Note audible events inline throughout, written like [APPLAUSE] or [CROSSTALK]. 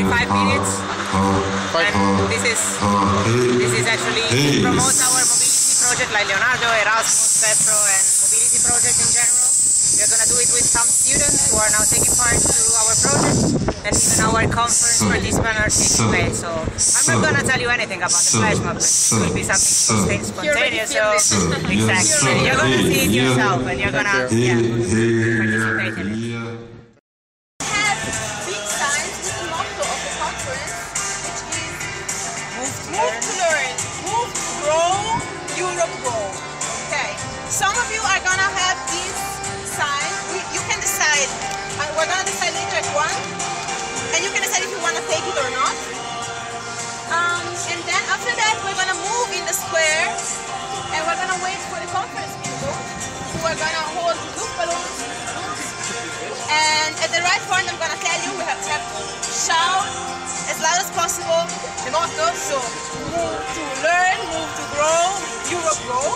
minutes. And this is this is actually to promote our mobility project like Leonardo, Erasmus, Petro, and mobility project in general. We're gonna do it with some students who are now taking part to our project, and even our conference participants are taking place. So I'm not gonna tell you anything about the flash mob. It will be something spontaneous. So exactly, you're gonna see it yourself, and you're gonna yeah, participate in it. Grow. Okay. Some of you are gonna have these signs. You can decide. uh, We're gonna decide later at one, and you can decide if you wanna take it or not. Um, and then after that, we're gonna move in the square, and we're gonna wait for the conference people who are gonna hold the balloons. And at the right point, I'm gonna tell you we have, to shout possible the motto. So move to learn, move to grow, Europe grow.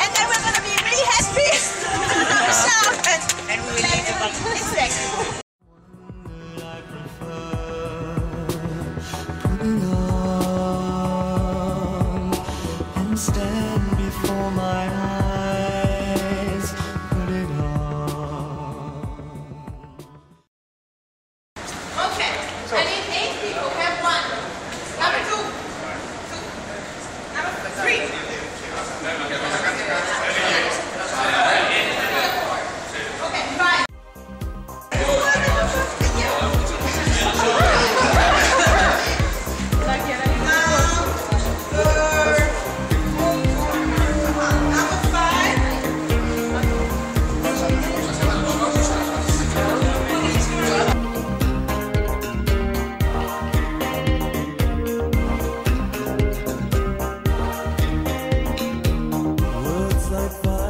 And then we're gonna be really happy. [LAUGHS] and, And we will leave the balloon. Exactly. I Words